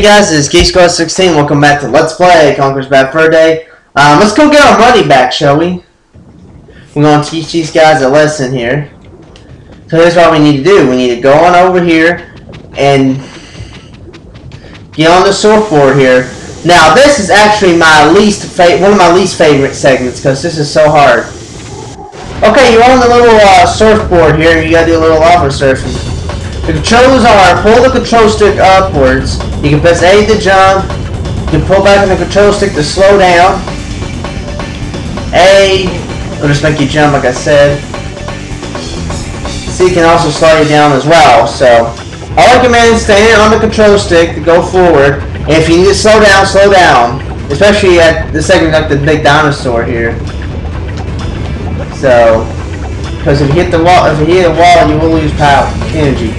Hey guys, this is Geek Squad 16. Welcome back to Let's Play Conker's Bad Fur Day. Um, let's go get our money back, shall we? We're going to teach these guys a lesson here. So here's what we need to do. We need to go on over here and get on the surfboard here. Now, this is actually my least one of my least favorite segments because this is so hard. Okay, you're on the little uh, surfboard here you gotta do a little lava surfing. The controls are pull the control stick upwards. You can press A to jump. You can pull back on the control stick to slow down. A will just make you jump like I said. C can also slow you down as well. So I recommend staying on the control stick to go forward. And if you need to slow down, slow down. Especially at the segment like the big dinosaur here. So because if you hit the wall if you hit a wall you will lose power energy.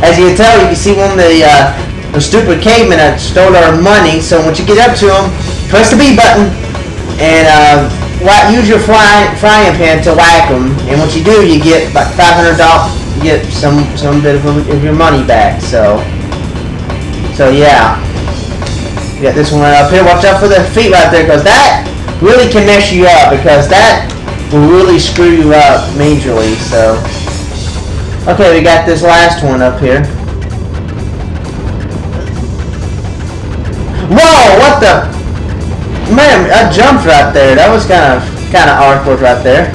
As you can tell, you can see of the, uh, the stupid cavemen that stole our money. So once you get up to them, press the B button and uh, use your fry, frying pan to whack them. And once you do, you get about $500. You get some some bit of, of your money back. So, so yeah. You got this one right up here. Watch out for the feet right there, because that really can mess you up. Because that will really screw you up majorly. So. Okay, we got this last one up here. Whoa! What the? Man, I jumped right there. That was kind of kind of awkward right there.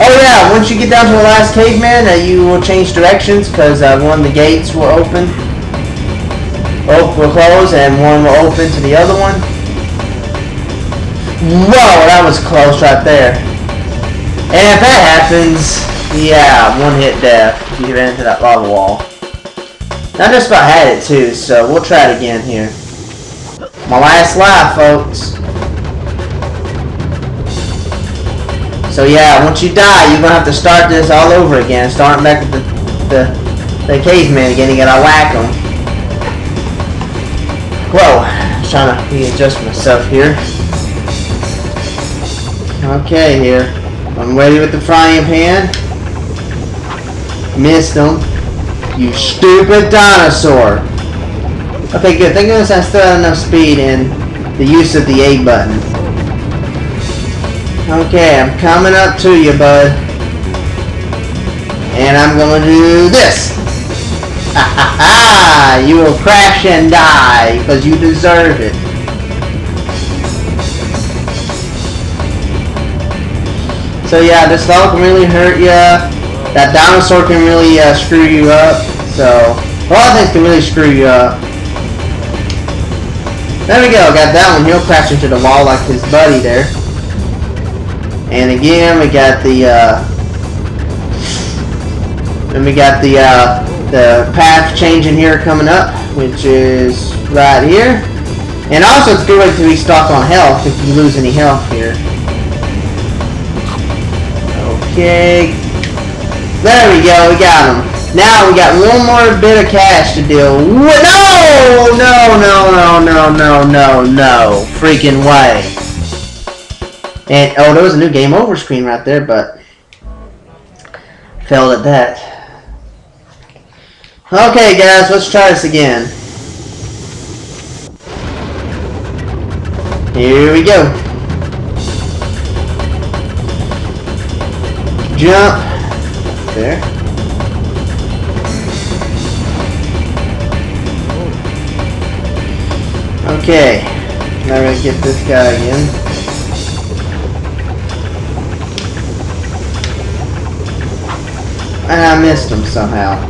Oh yeah, once you get down to the last caveman, uh, you will change directions because uh, one of the gates will open, oh, will close, and one will open to the other one. Whoa, that was close right there. And if that happens, yeah, one hit death if you ran into that lava wall. I just about had it too, so we'll try it again here. My last life, folks. So yeah, once you die, you're gonna have to start this all over again, starting back with the the, the caveman again. You gotta whack them. Whoa, I'm trying to readjust myself here. Okay, here. I'm ready with the frying pan. Missed him. You stupid dinosaur. Okay, good. Thank goodness I still have enough speed in the use of the A button. Okay, I'm coming up to you, bud. And I'm going to do this. Ha ha ha! You will crash and die because you deserve it. So yeah, this level can really hurt you. That dinosaur can really uh, screw you up. So, a lot of things can really screw you up. There we go, got that one. He'll crash into the wall like his buddy there. And again, we got the, uh, and we got the, uh, the path changing here coming up, which is right here. And also, it's a good way to restock on health if you lose any health here. Okay, there we go, we got him. Now we got one more bit of cash to deal with. No! No, no, no, no, no, no, no. Freaking way. And, oh, there was a new game over screen right there, but failed at that. Okay, guys, let's try this again. Here we go. Jump there. Okay, now we're gonna get this guy again. And I missed him somehow.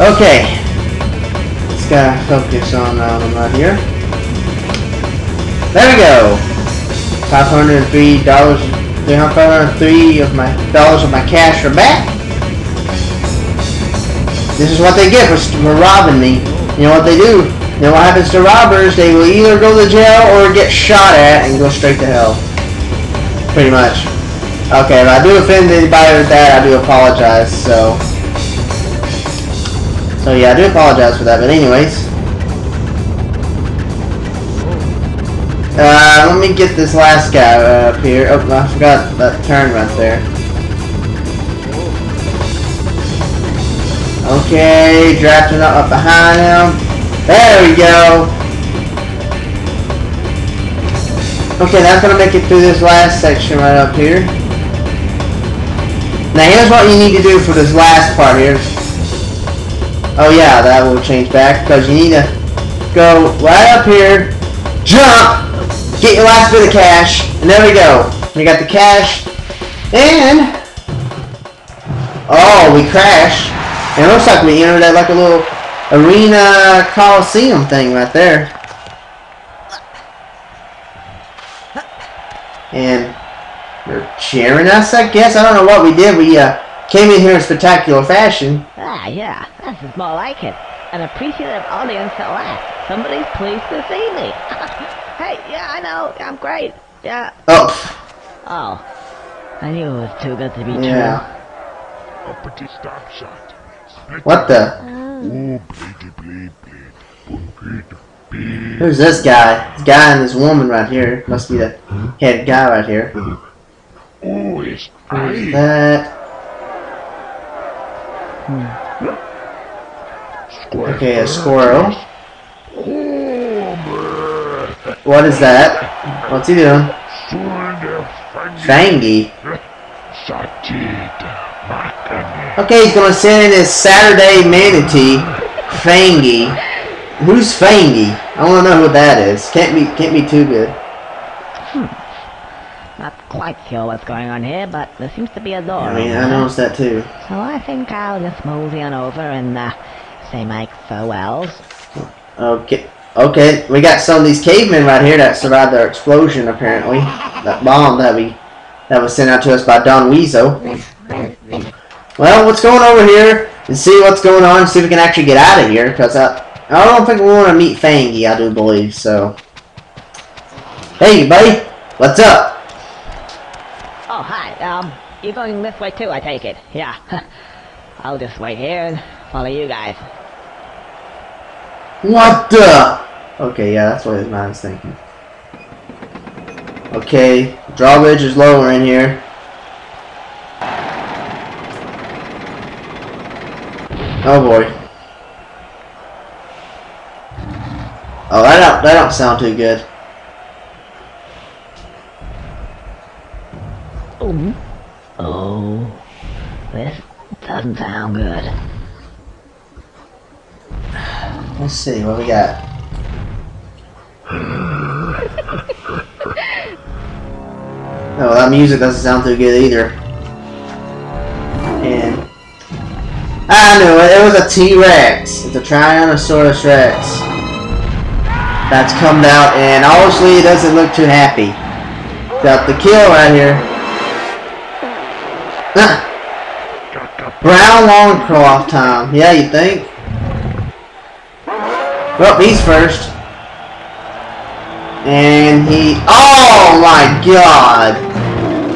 Okay. Let's gotta focus on uh, the mud here. There we go. Five hundred and three dollars. Five hundred three of my dollars of my cash are back. This is what they get for, for robbing me. You know what they do? You know what happens to robbers? They will either go to jail or get shot at and go straight to hell. Pretty much. Okay, if I do offend anybody with that, I do apologize. So, so yeah, I do apologize for that. But anyways. Uh, let me get this last guy uh, up here. Oh, I forgot that turn right there. Okay, drafting up behind him. There we go. Okay, that's gonna make it through this last section right up here. Now here's what you need to do for this last part here. Oh yeah, that will change back because you need to go right up here, jump, get your last bit of cash, and there we go. We got the cash, and oh, we crashed. And it looks like we entered that like a little arena coliseum thing right there. And they're cheering us, I guess. I don't know what we did. We uh, came in here in spectacular fashion. Ah, yeah, this is more like it. An appreciative audience at last. Somebody's pleased to see me. hey, yeah, I know. I'm great. Yeah. Oh, Oh. I knew it was too good to be true. yeah. Uppity stop shot. What the? Oh. Who's this guy? This guy and this woman right here. Must be the head guy right here. Oh, it's Who's that? Hmm. Square Okay, a first. squirrel. What is that? What's he doing? Fangy. fangy. Satid. Makane. Okay, he's gonna send in his Saturday manatee, Fangy. Who's Fangy? I wanna know who that is. Can't be can't be too good. Not quite sure what's going on here, but there seems to be a door. I mean, I noticed that too. So I think I'll just mosey on over and uh, say my farewells. Okay. Okay, we got some of these cavemen right here that survived their explosion apparently. That bomb that we that was sent out to us by Don Weaso. Well, let's go on over here and see what's going on, see if we can actually get out of here, because I, I don't think we want to meet Fangy, I do believe, so. Hey, buddy, what's up? Oh, hi. Um, you're going this way too, I take it. Yeah. I'll just wait here and follow you guys. What the? Okay, yeah, that's what his mind's thinking. Okay, drawbridge is lower in here. Oh boy. Oh, that don't that don't sound too good. Oh. Oh. This doesn't sound good. Let's see what we got. No, that music doesn't sound too good either. And I knew it. It was a T-Rex. It's a Tyrannosaurus Rex. That's come out, and obviously it doesn't look too happy. Got the kill right here. Brown Longcroft time. Yeah, you think? Well, he's first. And he... Oh my god!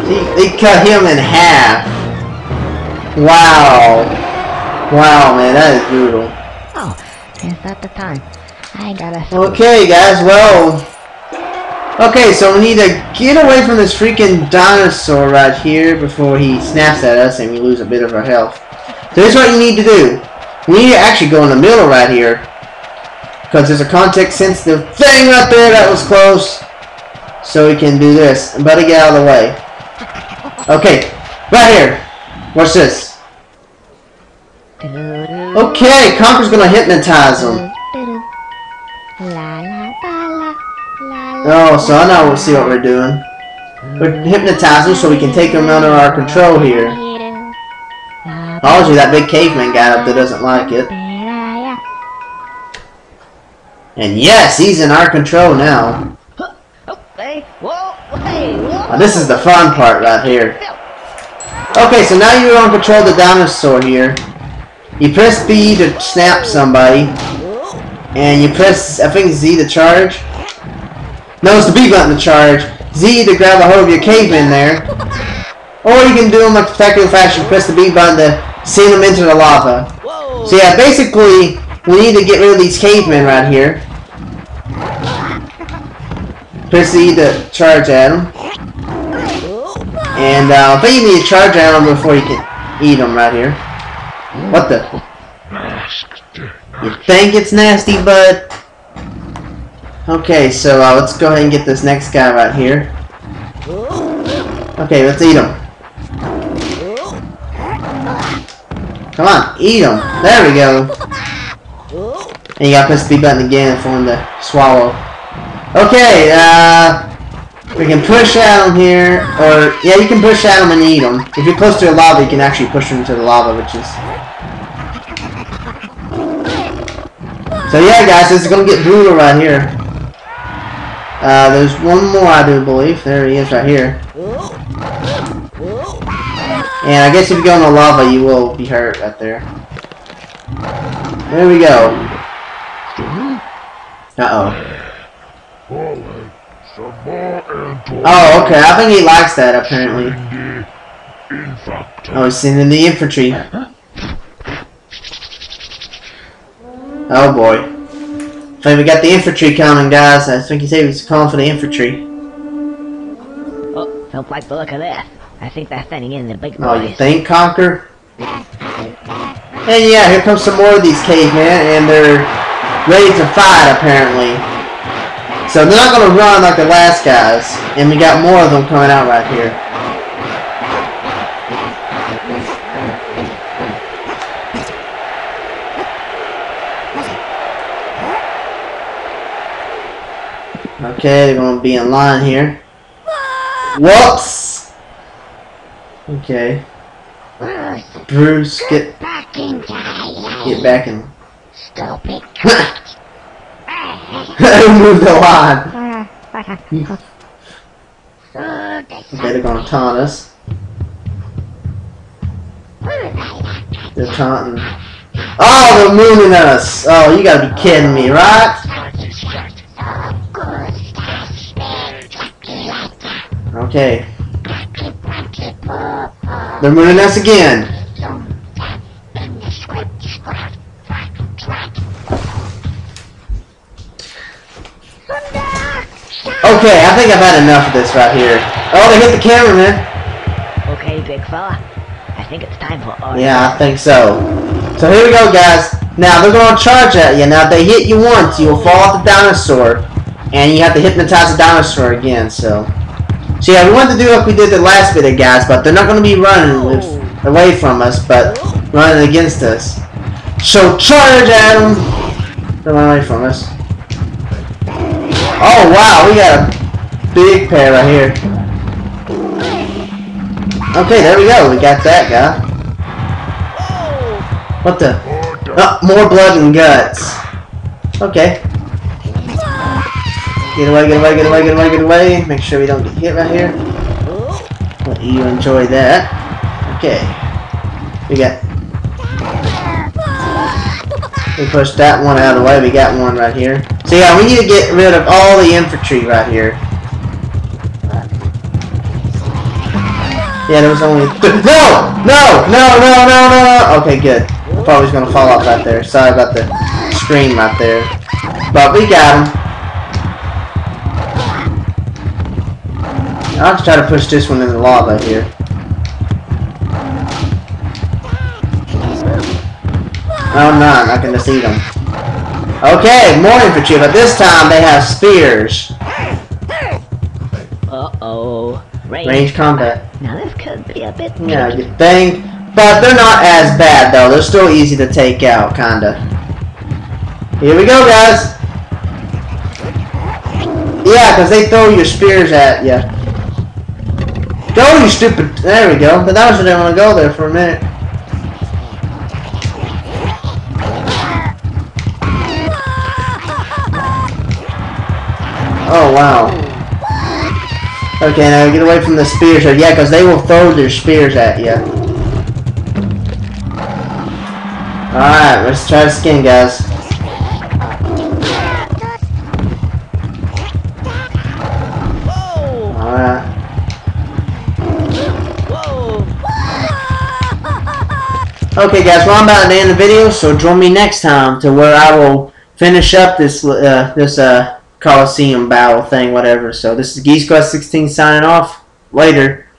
He, they cut him in half. Wow. Wow, man, that is brutal. Oh, is that the time? I gotta. Okay, guys, well... Okay, so we need to get away from this freaking dinosaur right here before he snaps at us and we lose a bit of our health. So here's what you need to do. We need to actually go in the middle right here. Because there's a context-sensitive thing right there that was close. So we can do this. And buddy, get out of the way. Okay, right here. Watch this. Okay, Conker's gonna hypnotize him. Oh, so I know we'll see what we're doing. We're hypnotizing so we can take him under our control here. Obviously that big caveman guy up there doesn't like it. And yes, he's in our control now. Hey, whoa, hey, whoa. Now, this is the fun part right here. Okay, so now you're on control of the dinosaur here. You press B to snap somebody. And you press, I think Z to charge. No, it's the B button to charge. Z to grab a hold of your caveman there. Or you can do them like spectacular fashion, press the B button to send them into the lava. So yeah, basically, we need to get rid of these cavemen right here. Press E to charge at them. And uh, I you need to charge at them before you can eat them right here. What the? You think it's nasty, but okay. So uh, let's go ahead and get this next guy right here. Okay, let's eat him. Come on, eat him. There we go. And you got to press the B button again for him to swallow. Okay, uh, we can push him here, or yeah, you can push him and eat him. If you're close to the lava, you can actually push him into the lava, which is. So yeah, guys, is gonna get brutal right here. Uh, there's one more, I do believe. There he is, right here. And I guess if you go in the lava, you will be hurt right there. There we go. Uh oh. Alright, some more Oh, okay. I think he likes that apparently. Oh, he's sending the infantry. Oh boy. I think we got the infantry coming, guys. I think he said he calling for the infantry. Oh, don't like the look of this. I think they're sending in the big boys. Oh, you think, Conker? And yeah, here comes some more of these cavemen, and they're ready to fight, apparently. So they're not going to run like the last guys, and we got more of them coming out right here. Okay, they're going to be in line here. Whoops! Okay. Bruce, get get back and stupid. move the line. They're gonna taunt us. They're taunting. Oh, they're mooning us. Oh, you gotta be kidding me, right? Okay. They're mooning us again. Okay, I think I've had enough of this right here. Oh, they hit the cameraman. Okay, big fella. I think it's time for order. Yeah, I think so. So here we go, guys. Now they're gonna charge at you. Now if they hit you once, you will fall off the dinosaur, and you have to hypnotize the dinosaur again. So, so yeah, we want to do like we did the last bit of guys, but they're not gonna be running with, away from us, but running against us. So charge at them. They're running away from us. Oh wow, we got a big pair right here. Okay, there we go. We got that guy. What the? Oh, more blood and guts. Okay. Get away, get away, get away, get away, get away. Make sure we don't get hit right here. Let you enjoy that. Okay. We got. We pushed that one out of the way. We got one right here. So yeah, we need to get rid of all the infantry right here. Yeah, there was only no, no, no, no, no, no. Okay, good. I thought he was gonna fall off right there. Sorry about the scream right there, but we got him. I'll just try to push this one in the lava here. Oh, no, I can just eat them. Okay, more infantry, but this time they have spears. Uh-oh. Range. Range combat. Now this could be a bit Yeah, you think? But they're not as bad, though. They're still easy to take out, kinda. Here we go, guys. Yeah, because they throw your spears at you. Go, you stupid. There we go. But that was didn't want to go there for a minute. Oh, wow. Okay, now get away from the spears. Yeah, because they will throw their spears at you. Alright, let's try the skin, guys. Okay, guys, well, I'm about to end the video, so join me next time to where I will finish up this uh, this uh, Coliseum battle thing, whatever. So this is Geese Quest 16 signing off. Later.